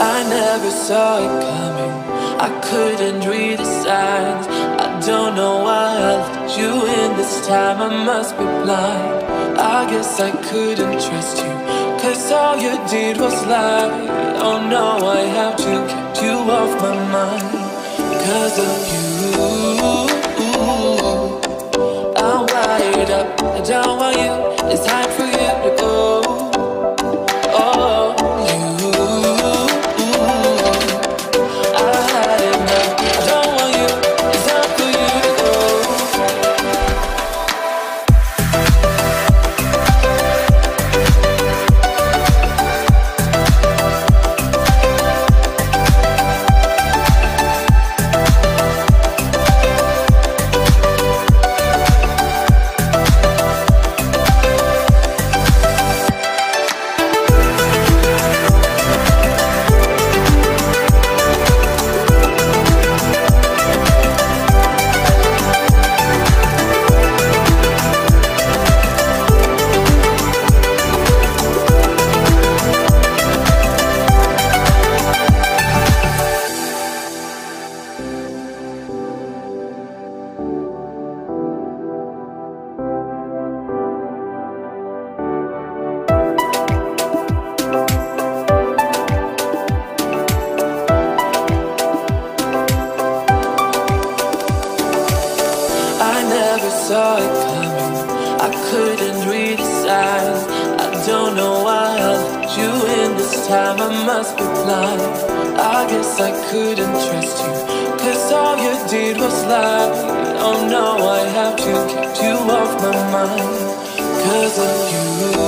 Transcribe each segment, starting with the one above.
I never saw it coming. I couldn't read the signs. I don't know why I let you in this time. I must be blind. I guess I couldn't trust you. Cause all you did was lie. Oh no, I have to keep you off my mind. Cause of you. I'm wired up. I don't want you. It's time for never saw it coming. I couldn't read the signs. I don't know why I let you in this time. I must be blind. I guess I couldn't trust you. Cause all you did was lie. Oh no, I have to keep you off my mind. Cause of you.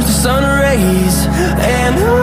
turns sun rays. And